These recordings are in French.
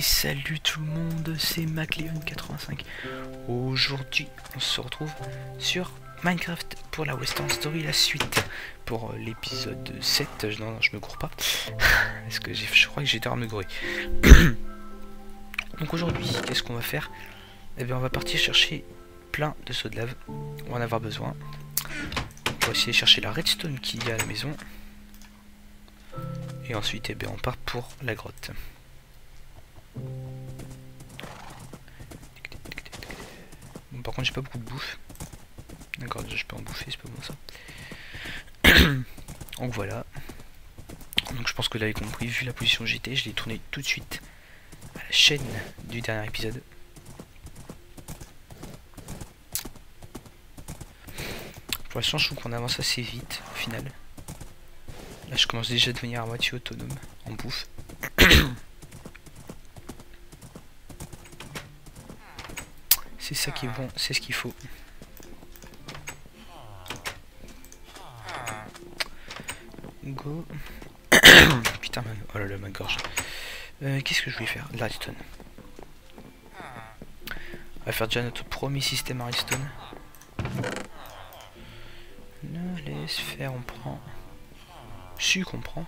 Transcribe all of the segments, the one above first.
Salut tout le monde, c'est MacLeon85. Aujourd'hui, on se retrouve sur Minecraft pour la Western Story, la suite. Pour euh, l'épisode 7, non, non, je me cours pas. Parce que je crois que j'ai à me. Donc aujourd'hui, qu'est-ce qu'on va faire? Eh bien, on va partir chercher plein de sauts de lave. On va en avoir besoin. On va essayer de chercher la redstone qu'il y a à la maison. Et ensuite, eh bien, on part pour la grotte. Bon, par contre, j'ai pas beaucoup de bouffe. D'accord, je peux en bouffer, c'est pas bon ça. Donc voilà. Donc je pense que vous l'avez compris, vu la position où j'étais, je l'ai tourné tout de suite à la chaîne du dernier épisode. Pour l'instant, je trouve qu'on avance assez vite au final. Là, je commence déjà à devenir à moitié autonome en bouffe. C'est ça qui est bon, c'est ce qu'il faut. Go. Putain, oh là là, ma gorge. Euh, Qu'est-ce que je vais faire? Redstone. On va faire déjà notre premier système à redstone. Ne laisse faire, on prend. Su qu'on prend.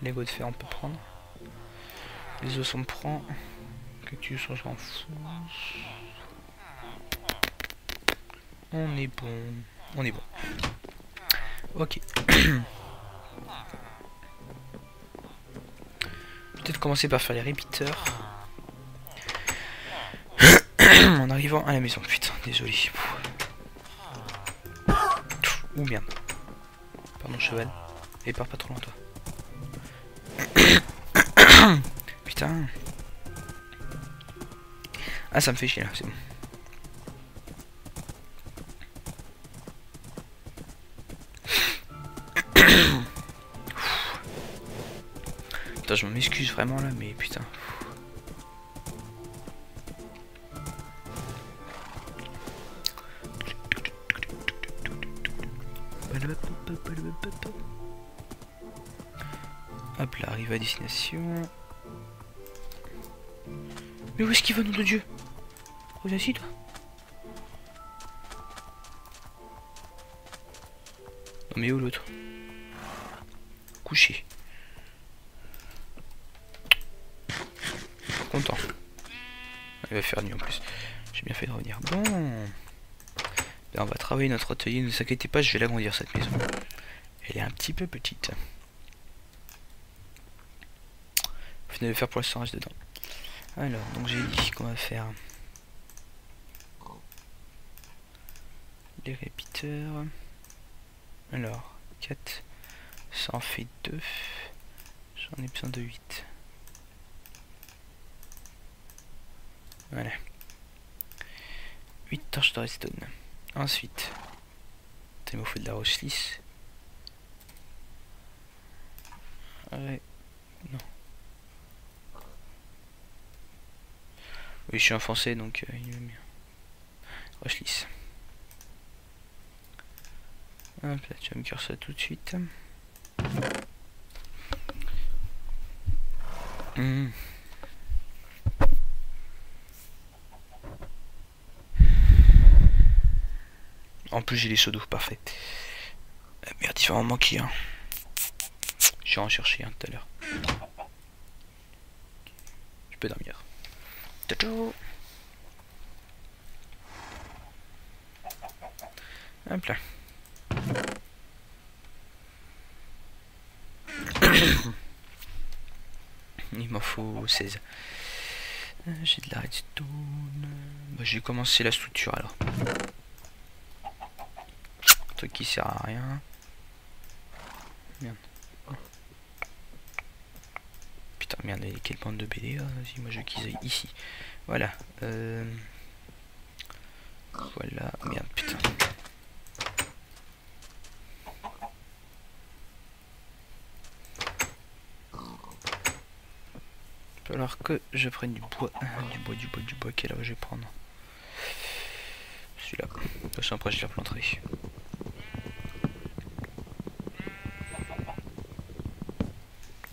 Lego de fer, on peut prendre. Les os, on prend. Que tu sois, s'en fout. On est bon. On est bon. Ok. Peut-être commencer par faire les repeaters. en arrivant à la maison. Putain, désolé. Ouh merde. Pardon cheval. Et pars pas trop loin toi. Putain. Ah ça me fait chier là, c'est bon. Putain, je m'excuse vraiment là, mais putain. Hop là, arrive à destination. Mais où est-ce qu'il va, nom de Dieu? Reviens ici, toi. Non mais où l'autre? Couché. Content. Il va faire nuit en plus. J'ai bien fait de revenir. Bon. On va travailler notre atelier. Ne vous inquiétez pas, je vais l'agrandir cette maison. Elle est un petit peu petite. Vous de faire pour l'instant reste dedans. Alors, donc j'ai dit qu'on va faire les répiteurs. Alors, 4, ça en fait 2. J'en ai besoin de 8. Voilà. 8 torches de redstone. Ensuite, il me faut de la roche lisse. Ouais, non. Oui, je suis enfoncé donc euh, il est mieux. Roche lisse. Hop là, tu vas me cuire ça tout de suite. Mmh. En plus j'ai les seaux d'eau, parfait. Euh, merde, il va en manquer. Je vais en chercher un tout à l'heure. Je peux dormir. Ciao Hop là. M'en faut 16. Euh, j'ai de la redstone. Bah, j'ai commencé la structure alors. Un truc qui sert à rien. Putain, merde, quelle bande de BD Vas-y, moi je qu'ils ici. Voilà. Euh... Voilà. Merde, putain. Alors que je prenne du bois, du bois, du bois, du bois, quel là je vais prendre Celui-là. De toute façon après je les replanterai.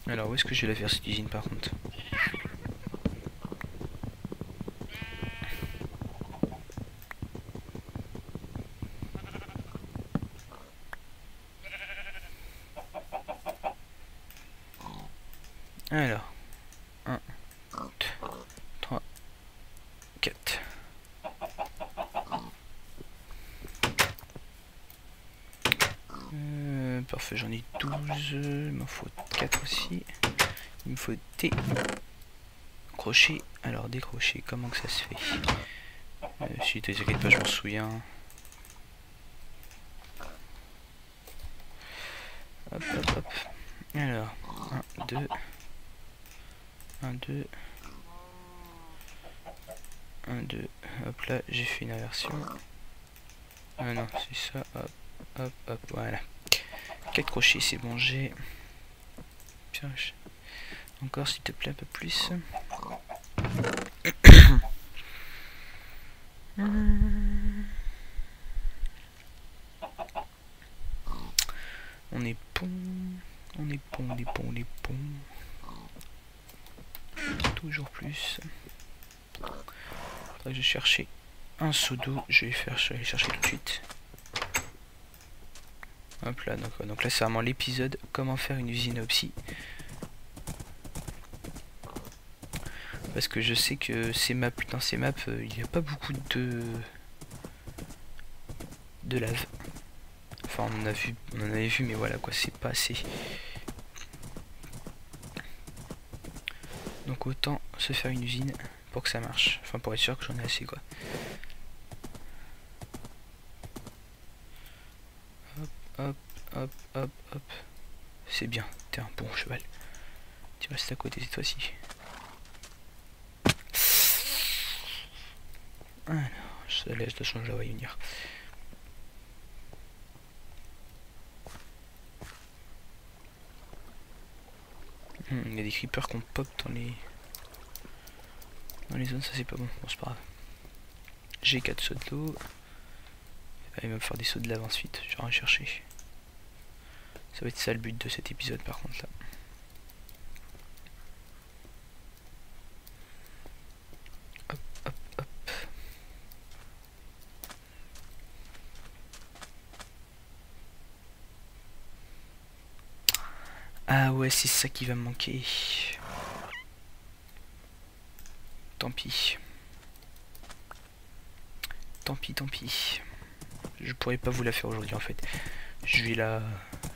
Alors, où est-ce que je vais la faire cette usine par contre Alors, 1, 2, 3, 4. Euh, parfait, j'en ai 12. Il m'en faut 4 aussi. Il me faut des crochets. Alors, décrocher, comment que ça se fait? Euh, Si t'inquiète pas, je m'en souviens. Hop, hop, hop. Alors, 1, 2. 1, 2. 1, 2. Hop là, j'ai fait une inversion. Ah non, c'est ça. Hop, hop, hop, voilà. 4 crochets, c'est bon, j'ai. Encore, s'il te plaît, un peu plus. On est bon. On est bon, on est bon, on est bon. Toujours plus. je vais chercher un seau d'eau. Je vais faire je vais chercher tout de suite. Donc, là c'est vraiment l'épisode comment faire une usine opsi. Parce que je sais que ces maps, dans ces maps, euh, il n'y a pas beaucoup de de lave. Enfin on en a vu, on en avait vu mais voilà quoi, c'est pas assez. Donc autant se faire une usine pour que ça marche. Enfin pour être sûr que j'en ai assez quoi. Hop, hop, hop, hop. C'est bien, t'es un bon cheval. Tu restes à côté cette fois-ci. Alors, je laisse de je la vois venir. Hmm, il y a des creepers qu'on pop dans les dans les zones, ça c'est pas bon, bon c'est pas grave. J'ai 4 sauts de l'eau. Il va me faire des sauts de lave ensuite, je vais rien chercher. Ça va être ça le but de cet épisode par contre là. Hop, hop, hop. Ah ouais, c'est ça qui va me manquer. Tant pis. Tant pis, tant pis. Je pourrais pas vous la faire aujourd'hui en fait. Je vais la...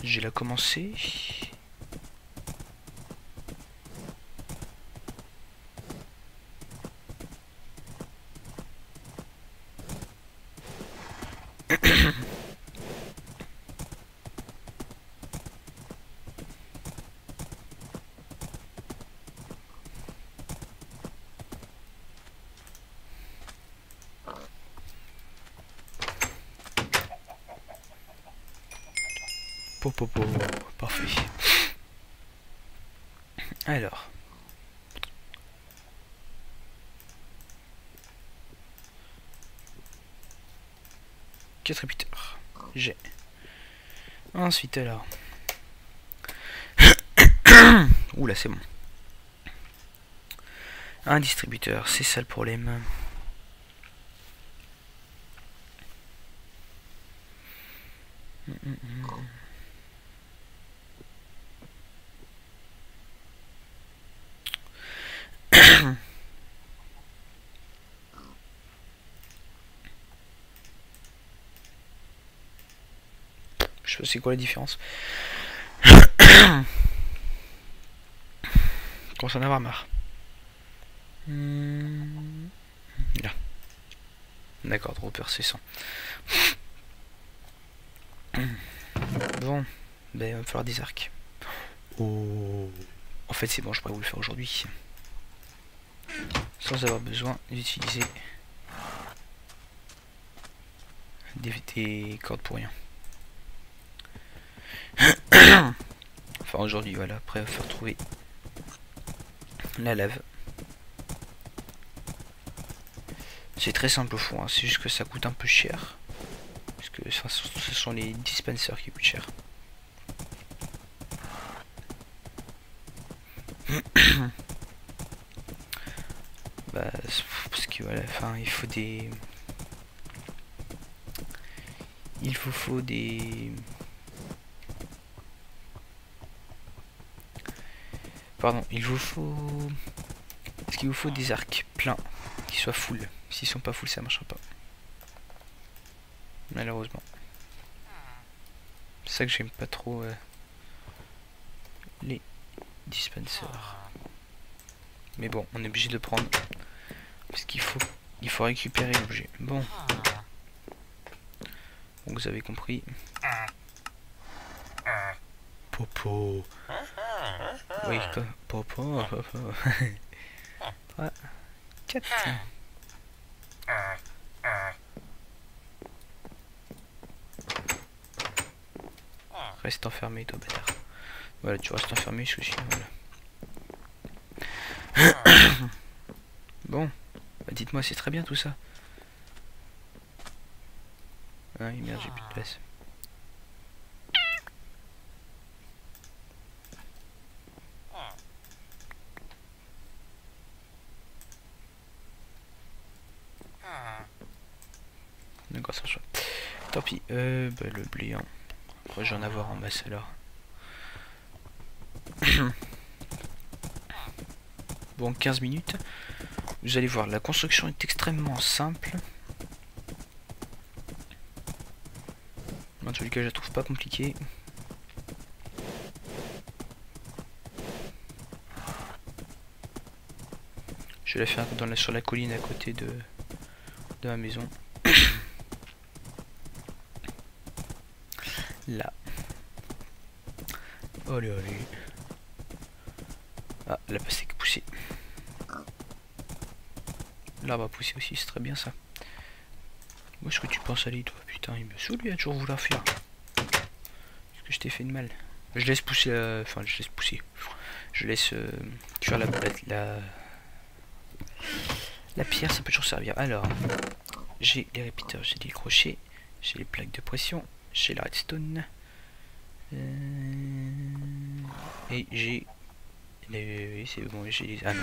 Je vais la commencer. Popopo, parfait. Alors. Quatre. J'ai. Ensuite alors. Oula c'est bon. Un distributeur, c'est ça le problème. Je sais c'est quoi la différence. Commence à en avoir marre. Hmm. Là. D'accord, dropper c'est 100. Bon, ben il va me falloir des arcs. Oh. En fait c'est bon, je pourrais vous le faire aujourd'hui. Sans avoir besoin d'utiliser des, des cordes pour rien. Aujourd'hui voilà, après on va faire trouver la lave. C'est très simple au fond, hein. c'est juste que ça coûte un peu cher. Parce que ce sont les dispensers qui coûtent cher. bah, parce que voilà, enfin, il faut des. Il vous faut des. Pardon, il vous faut... Est-ce qu'il vous faut des arcs pleins qui soient full? S'ils sont pas full, ça marchera pas. Malheureusement. C'est ça que j'aime pas trop euh, les dispensers. Mais bon, on est obligé de prendre. Parce qu'il faut, il faut récupérer l'objet. Bon. Vous avez compris. Popo. Oui, Popo, Popo. 3, 4. Reste enfermé, toi, bâtard. Voilà, tu restes enfermé, je suis voilà. bon, bah dites-moi, c'est très bien tout ça. Ah merde, j'ai plus de place. D'accord, ça choix. Tant pis, bah, le bliant. Après, j'en avoir en masse alors. bon 15 minutes. Vous allez voir, la construction est extrêmement simple. En les cas, je la trouve pas compliquée. Je vais la faire dans la, sur la colline à côté de, de ma maison. Là. Allez, allez. Ah, la pastèque poussée. Là, va pousser aussi, c'est très bien ça. Où est-ce que tu penses aller, toi? Putain, il me saoule, lui, à toujours vouloir faire. Est-ce que je t'ai fait de mal? Je laisse pousser, enfin, je laisse pousser. Je laisse euh, faire la, la, la pierre, ça peut toujours servir. Alors, j'ai les répéteurs, j'ai les crochets, j'ai les plaques de pression, j'ai la redstone. Euh, et j'ai oui, c'est bon, j'ai Ah non,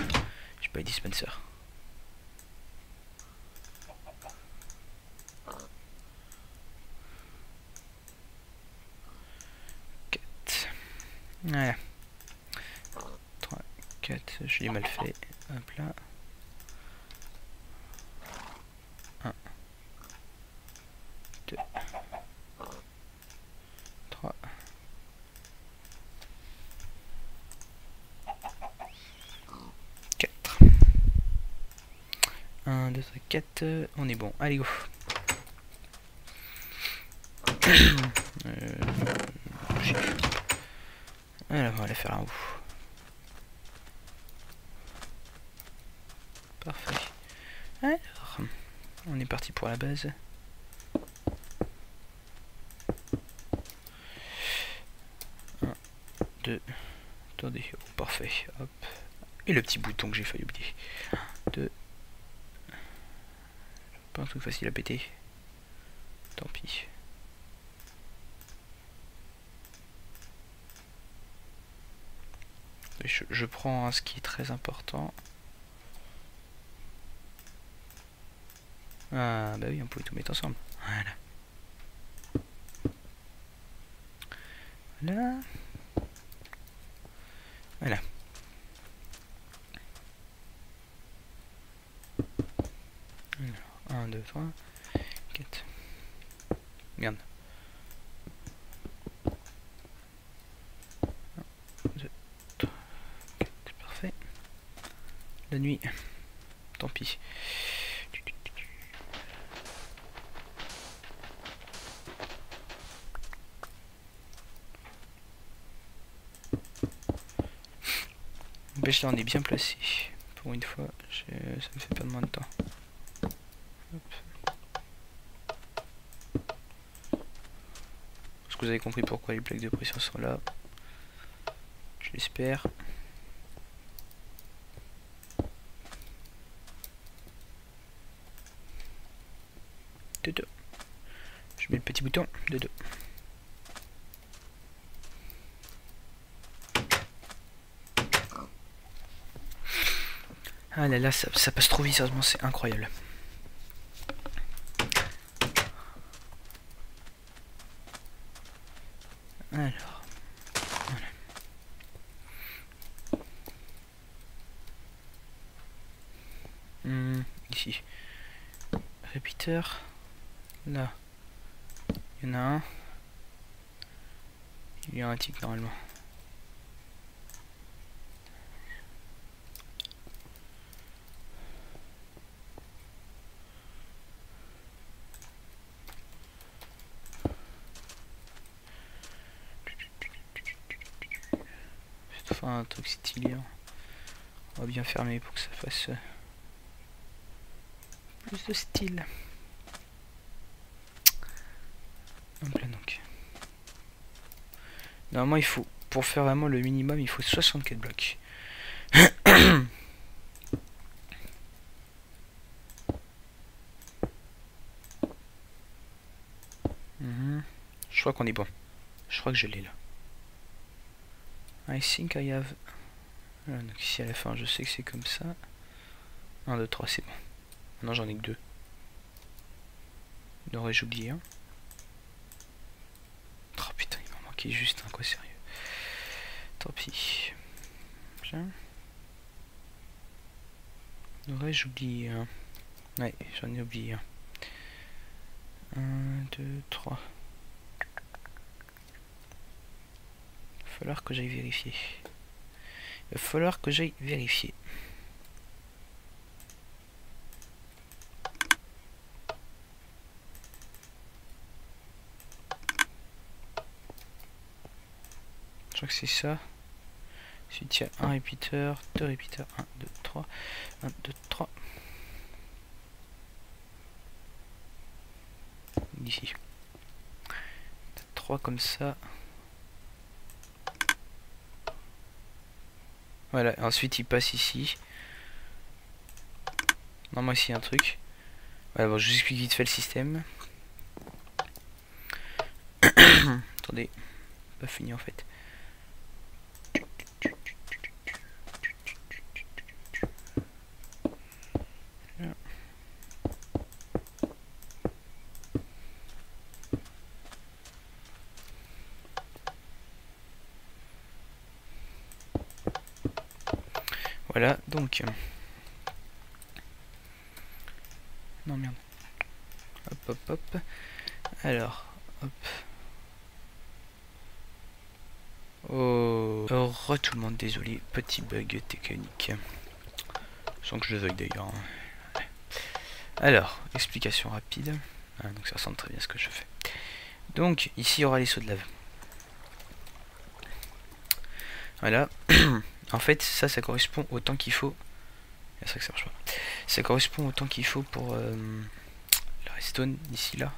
j'ai pas les dispenser. Voilà. 3, 4, je l'ai mal fait. Hop là. 1, 2, 3, 1, 2, 3, 4, on est bon. Allez, go. euh, alors, on va la faire en haut. Parfait. Alors, on est parti pour la base. Un, deux, attendez, oh, parfait, hop. Et le petit bouton que j'ai failli oublier. 2, pas un truc facile à péter. Tant pis. Je, prends ce qui est très important. Ah bah oui, on pouvait tout mettre ensemble. Voilà. Voilà. Voilà. 1, 2, 3, 4. Merde. 1, 2, 3, 4. Parfait. La nuit. Tant pis. Là on est bien placé. Pour une fois, ça me fait perdre moins de temps. Est-ce que vous avez compris pourquoi les plaques de pression sont là Je l'espère. De deux. Je mets le petit bouton de deux. Ah là là, ça, ça passe trop vite, sérieusement, c'est incroyable. Alors. Voilà. Hmm, ici. Répéteur. Là. Il y en a un. Il y a un tic normalement. Enfin un hein. On va bien fermer pour que ça fasse euh, plus de style. Hop là donc. Normalement il faut, pour faire vraiment le minimum, il faut 64 blocs. Mhm. Je crois qu'on est bon. Je crois que je l'ai là. I think I have... Donc ici à la fin, je sais que c'est comme ça. 1, 2, 3, c'est bon. Maintenant j'en ai que deux. N'aurais-je oublié un Oh putain, il m'a manqué juste un, quoi, sérieux. Tant pis. N'aurais-je oublié un Ouais, j'en ai oublié un. 1, 2, 3. Il va falloir que j'aille vérifier. Il va falloir que j'aille vérifier. Je crois que c'est ça. Ensuite, il y a un repeater, deux repeaters, 1, 2, 3, 1, 2, 3. Ici. 3 comme ça. Voilà, ensuite il passe ici. Ici il y a un truc. Voilà, bon, je vous explique vite fait le système. Attendez, pas fini en fait. Voilà, donc. Non, merde. Hop, hop, hop. Alors, hop. Oh, heureux tout le monde, désolé, petit bug technique. Sans que je le veuille d'ailleurs. Alors, explication rapide. Ah, donc ça ressemble très bien à ce que je fais. Donc, ici il y aura les sauts de lave. Voilà. En fait, ça, ça correspond au temps qu'il faut. C'est ça que ça marche pas. Ça correspond au temps qu'il faut pour euh, la redstone d'ici là.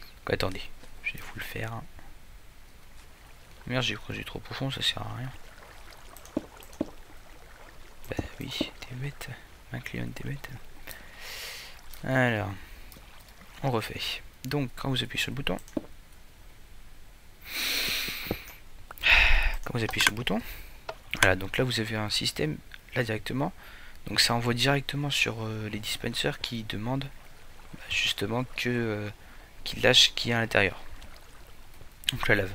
Donc, attendez, je vais vous le faire. Merde, j'ai creusé trop profond, ça sert à rien. Bah oui, t'es bête. McLeon, t'es bête. Alors, on refait. Donc, quand vous appuyez sur le bouton, quand vous appuyez sur le bouton, voilà, donc là vous avez un système là directement. Donc ça envoie directement sur euh, les dispensers qui demandent bah, justement que euh, qu'il lâche qui est à l'intérieur. Donc la lave.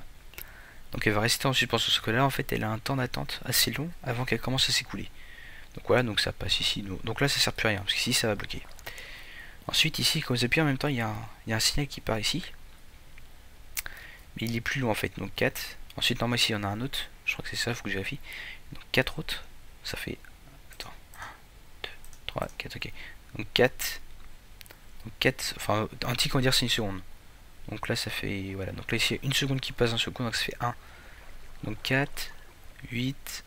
Donc elle va rester en suspension parce que là en fait elle a un temps d'attente assez long avant qu'elle commence à s'écouler. Donc voilà, donc ça passe ici. Donc là ça sert plus à rien parce qu'ici ça va bloquer. Ensuite ici quand vous appuyez en même temps il y, a un, signal qui part ici. Mais il est plus long en fait, donc 4. Ensuite normalement ici il y en a un autre. Je crois que c'est ça, il faut que je vérifie. Donc 4 autres, ça fait... Attends. 1, 2, 3, 4, ok. Donc 4. Donc 4, enfin un tic on va dire c'est une seconde. Donc là ça fait... Voilà, donc là ici il y a une seconde qui passe un seconde, donc ça fait 1. Donc 4, 8,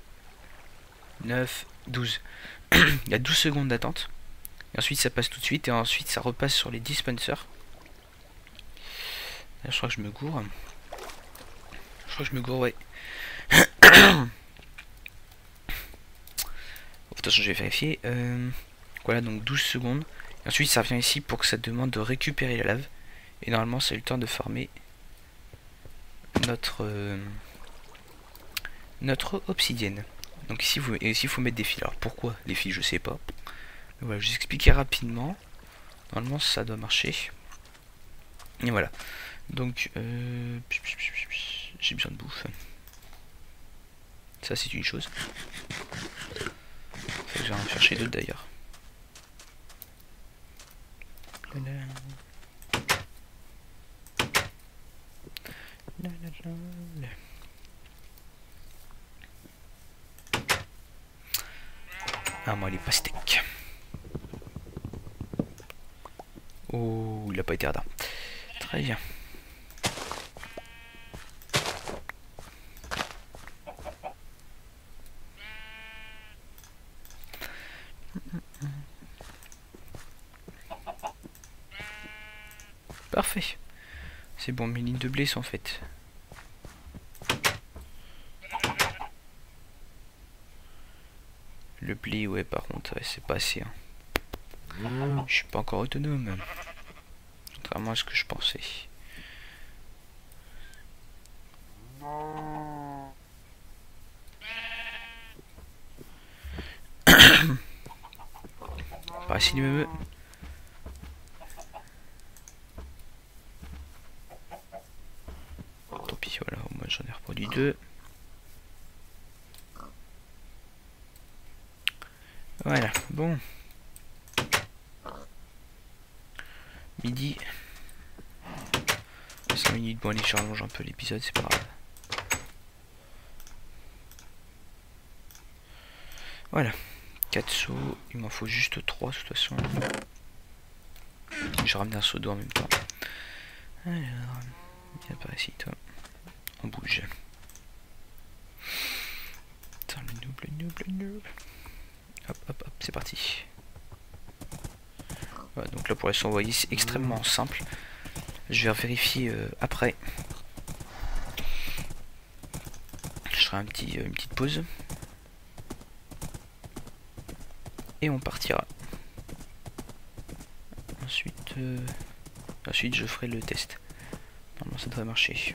9, 12. il y a 12 secondes d'attente. Et ensuite ça passe tout de suite et ensuite ça repasse sur les dispensers. Je crois que je me gourre. Je crois que je me gourre, ouais. de toute façon, je vais vérifier. Euh, voilà, donc 12 secondes. Et ensuite, ça revient ici pour que ça demande de récupérer la lave. Et normalement, c'est le temps de farmer notre euh, notre obsidienne. Donc ici, vous, ici, il faut mettre des fils. Alors pourquoi les fils, je sais pas. voilà, je vous expliquer rapidement. Normalement, ça doit marcher. Et voilà. Donc, euh, j'ai besoin de bouffe. Ça, c'est une chose. je vais en chercher d'autres d'ailleurs. Ah, moi, les pastèques. Oh, il a pas été radin. Très bien. Parfait. C'est bon, mes lignes de blé sont faites. Le blé, ouais, par contre, c'est pas assez. Hein. Je suis pas encore autonome. Contrairement à ce que je pensais. Pas ici, me Tant pis, voilà, au moins j'en ai reproduit deux. Voilà, bon. Midi. 5 minutes, bon allez, j'allonge un peu l'épisode, c'est pas grave. Voilà. 4 sauts, il m'en faut juste 3 de toute façon. Je ramène un seau d'eau en même temps. Alors, viens par ici toi. On bouge. Le noob, le noob, le noob. Hop, hop, hop, c'est parti. Voilà, donc là pour les envoyer, c'est extrêmement simple. Je vais vérifier euh, après. Je ferai un petit, euh, une petite pause. Et on partira. Ensuite, euh, ensuite je ferai le test. Normalement ça devrait marcher.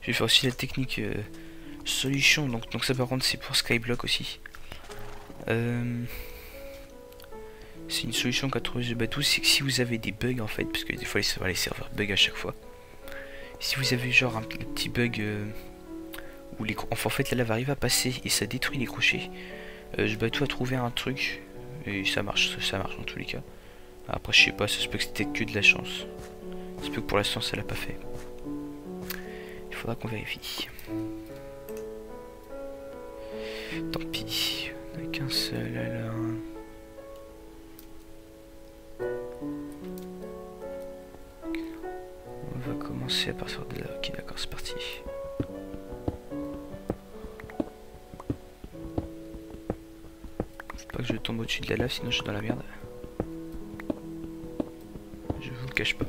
Je vais faire aussi la technique solution. Donc, donc ça par contre c'est pour Skyblock aussi. Euh, c'est une solution qu'a trouvé The Batou, c'est que si vous avez des bugs en fait, parce que des fois les, serveurs bug à chaque fois. Si vous avez genre un petit bug euh, où les en fait la lave arrive à passer et ça détruit les crochets, euh, The a trouvé un truc et ça marche, ça marche dans tous les cas. Après je sais pas, ça se peut que c'était que de la chance. Ça se peut que pour l'instant ça l'a pas fait. Il faudra qu'on vérifie. Tant pis, on n'a qu'un seul alors. À partir de là. Ok, d'accord, c'est parti. Faut pas que je tombe au-dessus de la lave, sinon je suis dans la merde. Je vous le cache pas.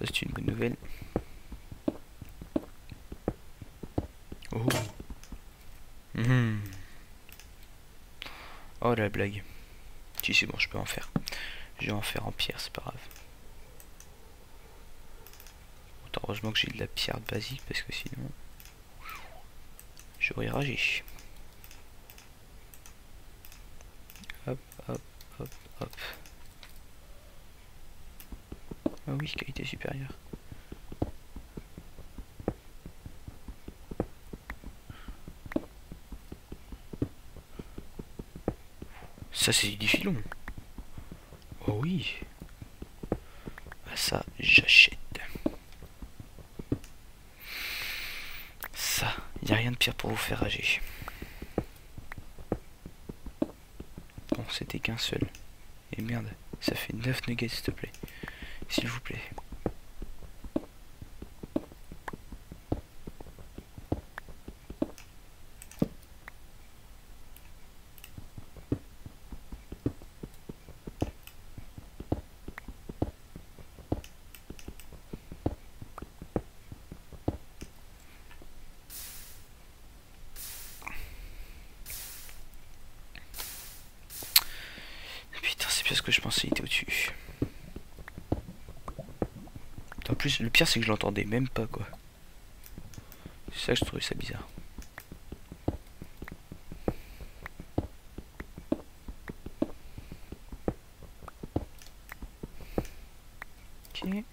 Ça c'est une bonne nouvelle. Oh. Mhm. Oh la blague. Si c'est bon, je peux en faire. Je vais en faire en pierre, c'est pas grave. Heureusement que j'ai de la pierre basique parce que sinon j'aurais ragé. Hop, hop, hop, hop. Ah oui, qualité supérieure. Ça c'est du filon. Oh oui. Ah, ça j'achète. Ça, il a rien de pire pour vous faire rager. Bon, c'était qu'un seul. Et merde, ça fait 9 nuggets s'il te plaît s'il vous plaît. Putain, c'est bien ce que je pensais, il était au-dessus. Plus, le pire c'est que je l'entendais même pas quoi. C'est ça que je trouvais ça bizarre. Ok.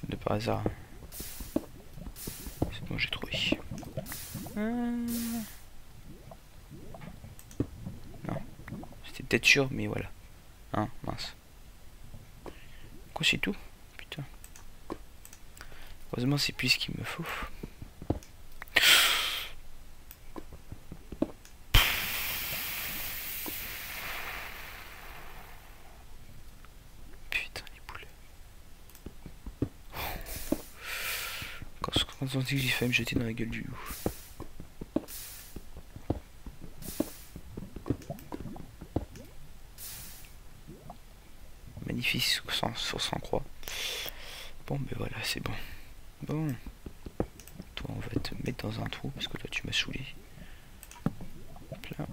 Comme de par hasard. C'est bon, j'ai trouvé. Euh. Non. Sûr, mais voilà. Hein, mince. Quoi, c'est tout? Putain. Heureusement, c'est plus ce qu'il me faut. Putain, les. Quand, quand on dit que j'ai failli me jeter dans la gueule du loup. Magnifique sur 100, sur 100 croix. Bon, ben voilà, c'est bon. Bon. Toi, on va te mettre dans un trou parce que toi, tu m'as saoulé. Hop là.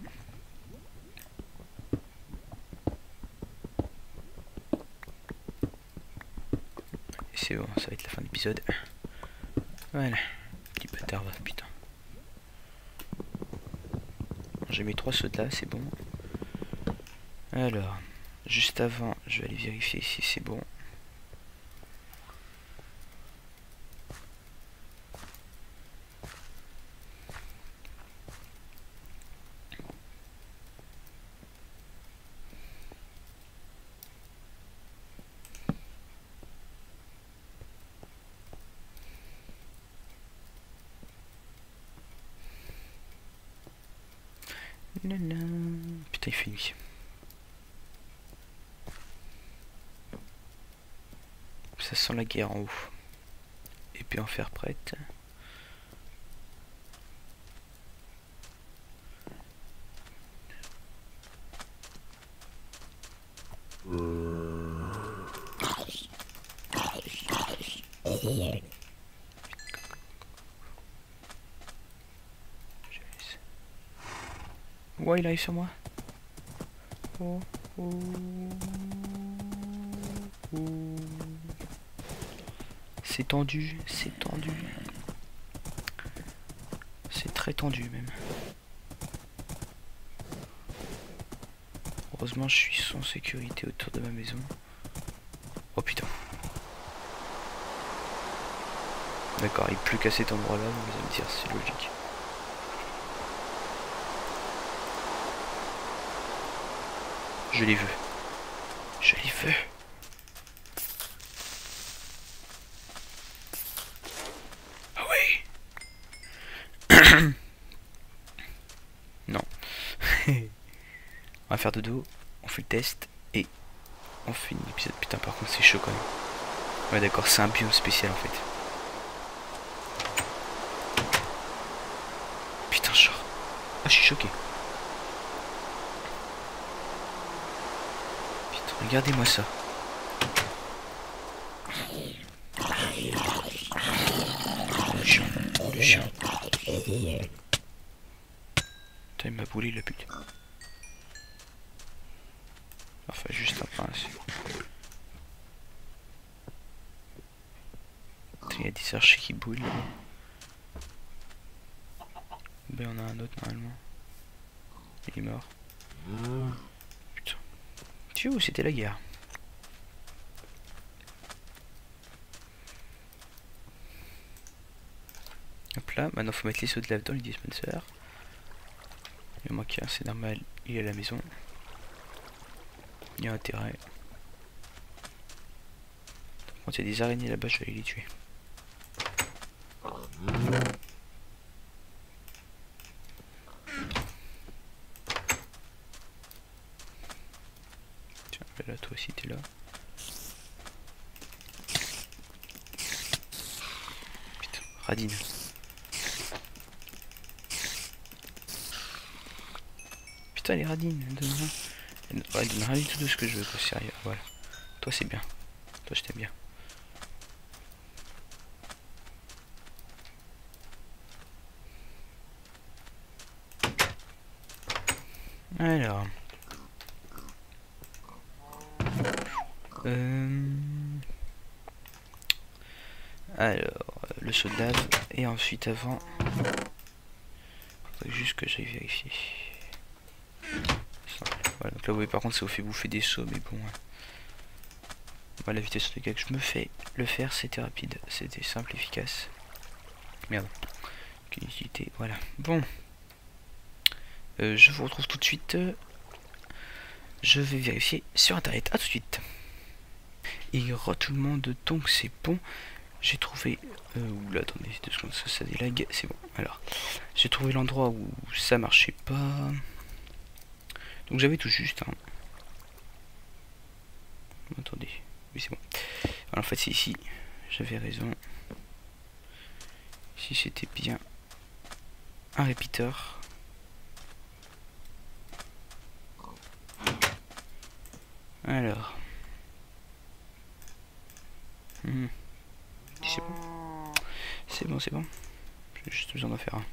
Et c'est bon, ça va être la fin de l'épisode. Voilà. Petit bâtard, va, putain. J'ai mis trois sauts là, c'est bon. Alors, juste avant, je vais aller vérifier si c'est bon. Nana. Putain, il fait nuit. Ça sent la en haut. Et puis en faire prête. Ouais, il arrive sur moi. Oh, oh. C'est tendu, c'est tendu. C'est très tendu même. Heureusement, je suis sans sécurité autour de ma maison. Oh putain. D'accord, il pleut qu'à cet endroit-là, vous allez me dire, c'est logique. Je l'ai vu. Je l'ai vu. Ah oui Non. on va faire de dos, on fait le test et on fait une épisode. Putain par contre c'est chaud quand même. Ouais d'accord, c'est un biome spécial en fait. Putain genre. Ah je suis choqué. Regardez-moi ça. Le chien, le chien. Putain, il m'a boulé la pute. Enfin, juste un pince. Il y a des archers qui boulent. Ben, on a un autre normalement. Il est mort. Où? C'était la guerre. Hop là, maintenant faut mettre les sauts de lave dans le dispenser. Il y a qu'un, c'est normal, il est à la maison. Il y a intérêt. Quand il y a des araignées là-bas, je vais aller les tuer. Aussi, t'es là. Putain, radine. Putain, les radines, elle donne rien. Elle donne rien du tout de ce que je veux, quoi, sérieux. Voilà. Toi, c'est bien. Toi, je t'aime bien. Alors. Euh... Alors, le saut. Et ensuite, avant... Faudrait juste que j'aille vérifier. Voilà, donc là, vous voyez, par contre, ça vous fait bouffer des sauts, mais bon... Hein. Voilà, la vitesse de dégâts que je me fais le faire, c'était rapide. C'était simple, efficace. Merde. Utilité, voilà. Bon. Euh, je vous retrouve tout de suite. Je vais vérifier sur internet. A tout de suite. Et re tout le monde, donc c'est bon. J'ai trouvé... Euh, oula, attendez, deux secondes, ça, ça. C'est bon. Alors, j'ai trouvé l'endroit où ça marchait pas. Donc j'avais tout juste. Hein. Attendez. Oui, c'est bon. Alors, en fait, c'est ici. J'avais raison. Si c'était bien un répéteur. Alors. Hmm. C'est bon. C'est bon, c'est bon. J'ai juste besoin d'en faire un.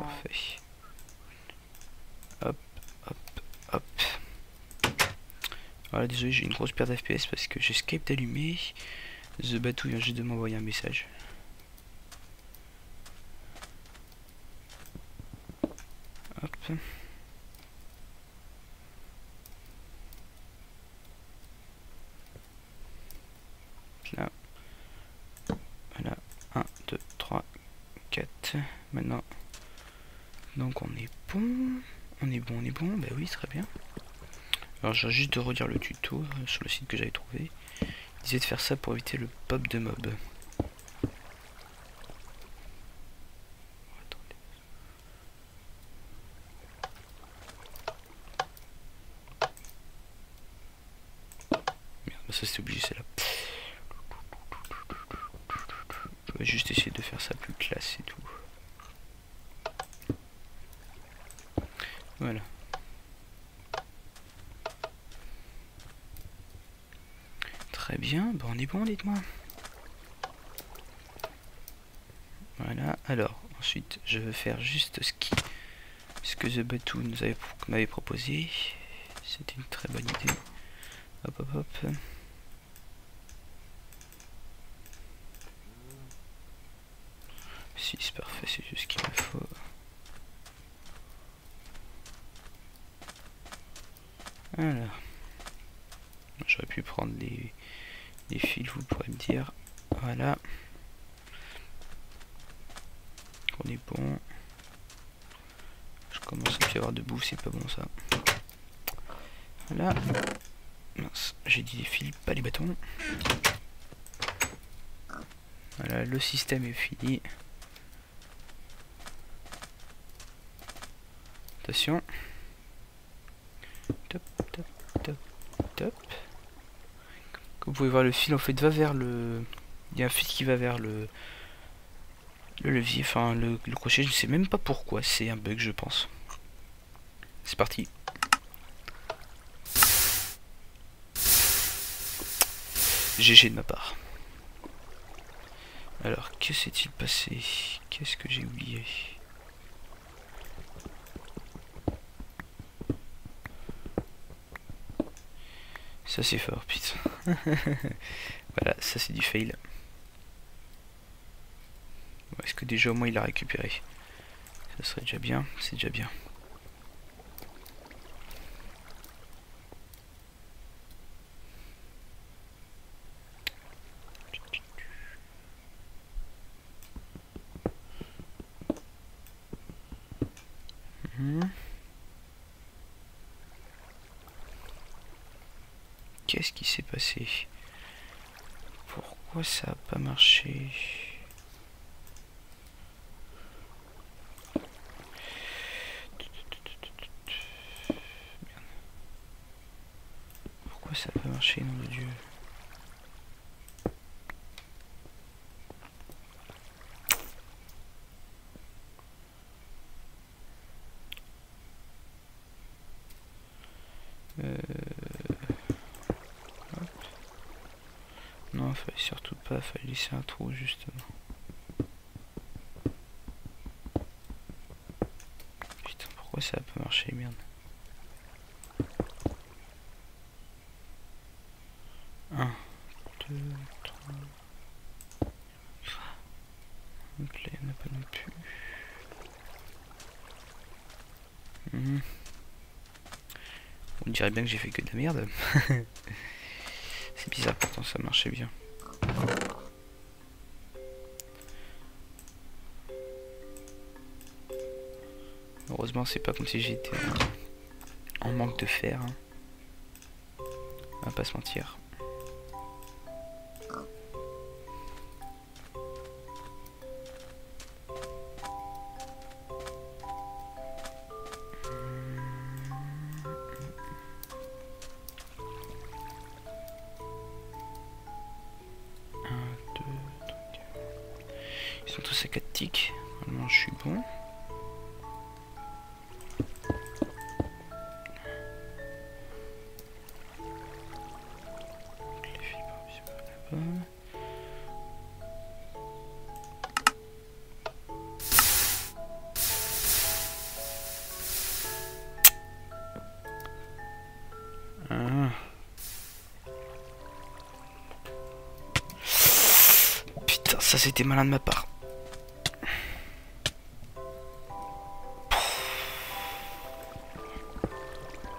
Parfait. Hop, hop, hop. Voilà, désolé, j'ai une grosse perte d'FPS parce que j'ai Skype d'allumer. The Batou vient juste de m'envoyer un message. Hop. Là. Voilà. 1, 2, 3, 4. Maintenant. Donc on est bon. On bon, on est bon. Bah oui, très bien. Alors j'ai juste de redire le tuto euh, sur le site que j'avais trouvé. Il disait de faire ça pour éviter le pop de mob. Merde, bah ça c'est obligé, c'est là. Je vais juste essayer de faire ça plus classe et tout. Voilà. Très bien, bon Voilà, alors, ensuite, je vais faire juste ce qui... Ce que The avait m'avait proposé. C'était une très bonne idée. Hop, hop, hop. Si, c'est parfait, c'est juste ce qu'il me faut. Voilà. J'aurais pu prendre les, les fils, vous pourrez me dire. Voilà. On est bon. Je commence à y avoir de bouffe, c'est pas bon ça. Voilà. Mince, j'ai dit les fils, pas les bâtons. Voilà, le système est fini. Attention. Top, top, top, top. Comme vous pouvez voir, le fil en fait va vers le. Il y a un fil qui va vers le. Le levier, enfin le, le crochet, je ne sais même pas pourquoi, c'est un bug je pense. C'est parti. GG de ma part. Alors, que s'est-il passé? Qu'est-ce que j'ai oublié? Ça c'est fort, putain. voilà, ça c'est du fail. Est-ce que déjà au moins il a récupéré? Ça serait déjà bien, c'est déjà bien. Mhm. Qu'est-ce qui s'est passé Pourquoi ça a pas marché Pourquoi ça a pas marché, nom de Dieu Euh... surtout pas, fallait laisser un trou justement. Putain, pourquoi ça a pas marché, merde. Un, deux, trois. Donc là, il n'y en a pas non plus. Mhm. On dirait bien que j'ai fait que de la merde. C'est bizarre, pourtant ça marchait bien. C'est pas comme si j'étais en manque de fer. Hein. On va pas se mentir. C'était malin de ma part.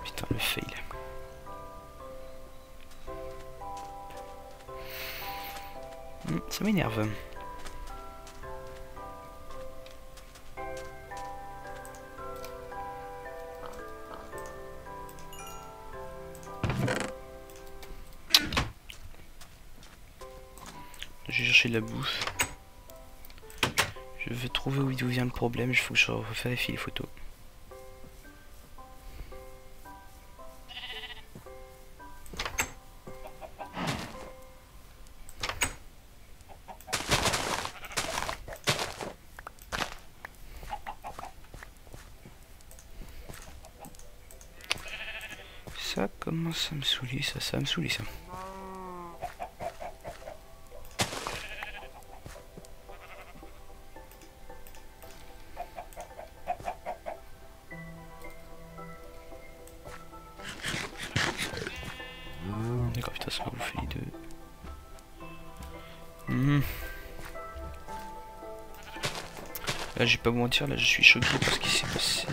Putain, le fail. Hmm, Ça m'énerve. Je vais chercher de la bouffe. Problème. Il faut que je vérifie les photos. Ça commence à me saouler, ça, ça me saouler ça. Là, j'ai pas vous mentir, là, je suis choqué par ce qui s'est passé.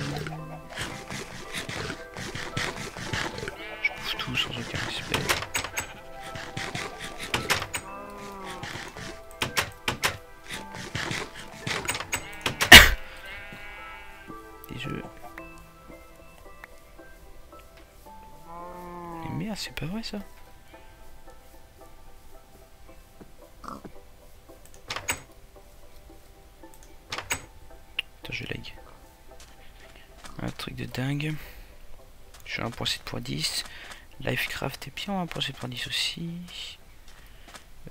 Je bouffe tout sans aucun respect. Des jeux. Mais merde, c'est pas vrai ça. Je suis à 1.7.10. Lifecraft est bien en 1.7.10 aussi.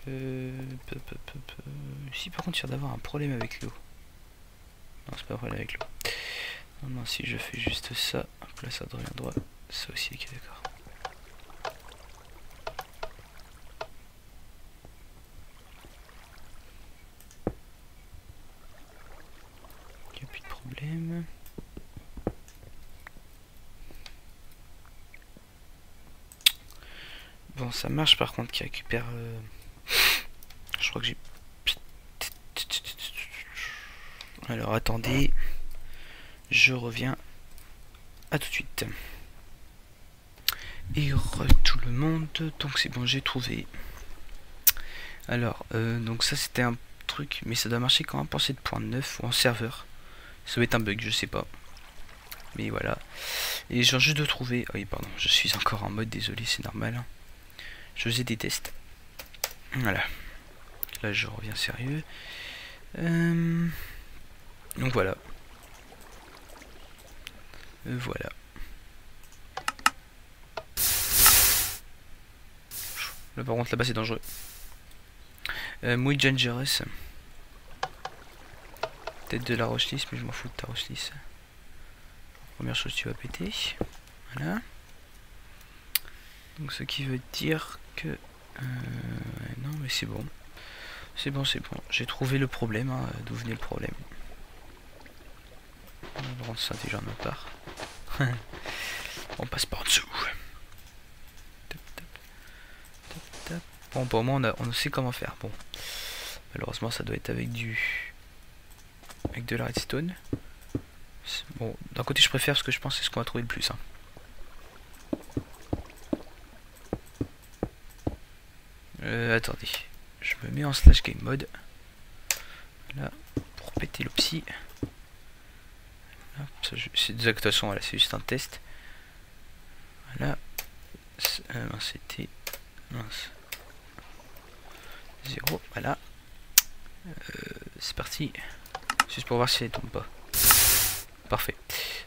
Euh, peu, peu, peu, peu. Si par contre il y a d'avoir un problème avec l'eau. Non, c'est pas un problème avec l'eau. Non, si je fais juste ça, là ça devient droit. Ça aussi, ok, d'accord. Il n'y a plus de problème. Bon, ça marche par contre qui récupère. euh, Je crois que j'ai. Alors attendez. Je reviens. À tout de suite. Et re tout le monde. Donc c'est bon, j'ai trouvé. Alors, euh, donc ça c'était un truc, mais ça doit marcher quand même pour 7.9 ou en serveur. Ça doit être un bug, je sais pas. Mais voilà. Et j'ai juste de trouver. Ah oui, pardon, je suis encore en mode, désolé, c'est normal. Je faisais des tests. Voilà. Là, je reviens sérieux. Euh, Donc voilà. Euh, voilà. Là, par contre, là-bas, c'est dangereux. Euh, muy dangerous. Peut-être de la roche lisse, mais je m'en fous de ta roche lisse. Première chose, tu vas péter. Voilà. Donc ce qui veut dire que Euh, non, mais c'est bon. C'est bon, c'est bon. J'ai trouvé le problème, hein, d'où venait le problème. On va ça déjà notre part. on passe par dessous. Bon, pour moi, on, a, on sait comment faire. Bon, malheureusement, ça doit être avec du, avec de la redstone. Bon, d'un côté, je préfère parce que je pense c'est ce qu'on va trouver le plus. Hein. Euh, attendez, je me mets en slash game mode. Là, pour péter le. C'est de toute façon, voilà, c'est juste un test. Voilà. Euh, c'était. Mince. 0, voilà. Euh, c'est parti. Juste pour voir si elle tombe pas. Parfait.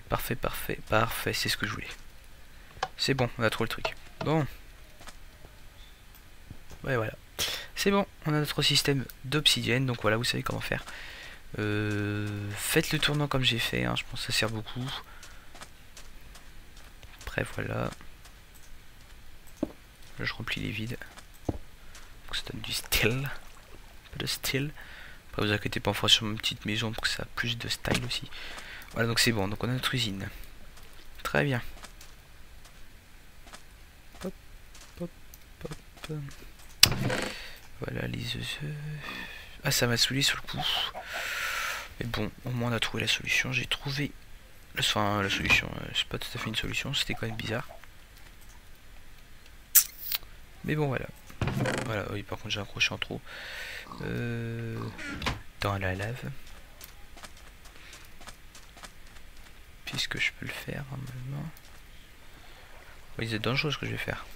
Parfait, parfait, parfait. C'est ce que je voulais. C'est bon, on a trouvé le truc. Bon. Ouais, voilà. C'est bon, on a notre système d'obsidienne. Donc voilà, vous savez comment faire. Euh, faites le tournant comme j'ai fait. Hein, je pense que ça sert beaucoup. Après, voilà. je remplis les vides ça donne du style. De style. Pas vous inquiétez pas, on fera sur ma petite maison pour que ça a plus de style aussi. Voilà, donc c'est bon. Donc on a notre usine. Très bien. Voilà les œufs. Ah, ça m'a saoulé sur le coup. Mais bon, au moins on a trouvé la solution. J'ai trouvé. Enfin, la solution. Euh, c'est pas tout à fait une solution. C'était quand même bizarre. Mais bon, voilà. Voilà, oui, par contre j'ai accroché en trop. Euh, dans la lave. Puisque je peux le faire normalement. Oui, c'est dangereux ce que je vais faire.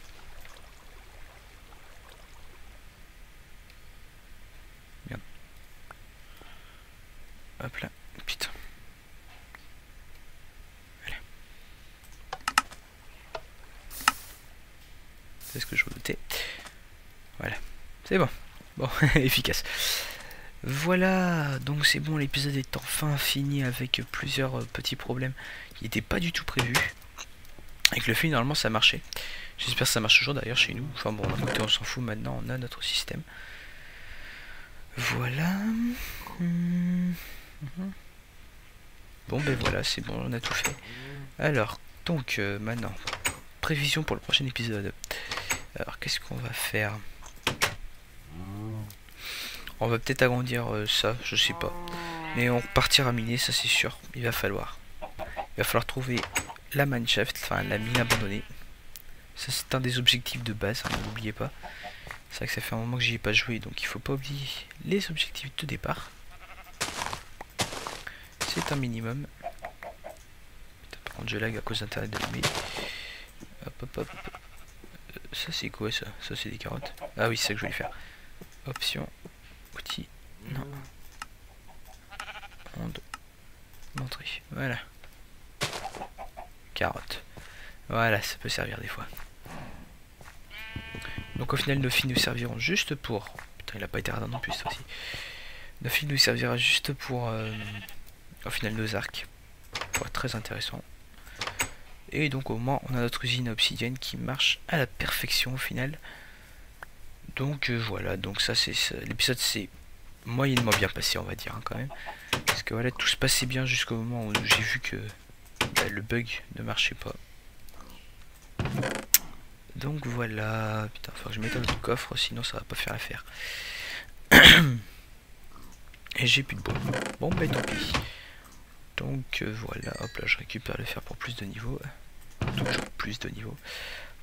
Hop là. Putain. C'est ce que je voulais voilà. C'est bon. Bon, efficace. Voilà, donc c'est bon, l'épisode est enfin fini avec plusieurs euh, petits problèmes qui n'étaient pas du tout prévus. Avec le film, normalement, ça marchait. J'espère que ça marche toujours d'ailleurs chez nous. Enfin bon, on s'en fout maintenant, on a notre système. Voilà. Mhm. Bon, ben voilà, c'est bon, on a tout fait. Alors, donc, euh, maintenant, prévision pour le prochain épisode. Alors, qu'est-ce qu'on va faire? On va peut-être agrandir euh, ça, je sais pas. Mais on partira miner, ça c'est sûr. Il va falloir. Il va falloir trouver la mineshaft, enfin la mine abandonnée. Ça c'est un des objectifs de base, hein, n'oubliez pas. C'est vrai que ça fait un moment que j'y ai pas joué, donc il faut pas oublier les objectifs de départ. C'est un minimum. par contre je lag à cause d'internet d'allumer. Hop hop hop. Ça c'est quoi ça? Ça c'est des carottes. Ah oui c'est ça que je voulais faire. Option outil. Non. Onde. Montrer. Voilà. Carotte. Voilà, ça peut servir des fois. Donc au final, nos filles nous serviront juste pour... Putain, il a pas été radin non plus, ça aussi. Nos filles nous servira juste pour... Euh, au final, nos arcs. Très intéressant. Et donc au moins, on a notre usine obsidienne qui marche à la perfection au final. Donc euh, voilà, donc ça c'est l'épisode c'est moyennement bien passé on va dire hein, quand même. Parce que voilà, tout se passait bien jusqu'au moment où j'ai vu que bah, le bug ne marchait pas. Donc voilà, putain, faut que je mette un autre coffre, sinon ça va pas faire l'affaire. Et j'ai plus de bois. Bon bah tant pis. Donc euh, voilà, hop là je récupère le fer pour plus de niveau. Toujours plus de niveau.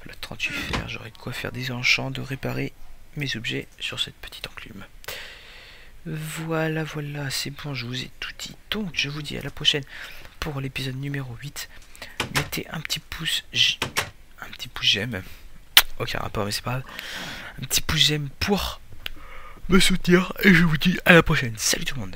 Voilà, 38 fer, j'aurai de quoi faire des enchants, de réparer mes objets sur cette petite enclume. Voilà, voilà, c'est bon, je vous ai tout dit. Donc, je vous dis à la prochaine pour l'épisode numéro 8. Mettez un petit pouce, un petit pouce j'aime. Aucun rapport, mais c'est pas grave. Un petit pouce j'aime pour me soutenir. Et je vous dis à la prochaine. Salut tout le monde.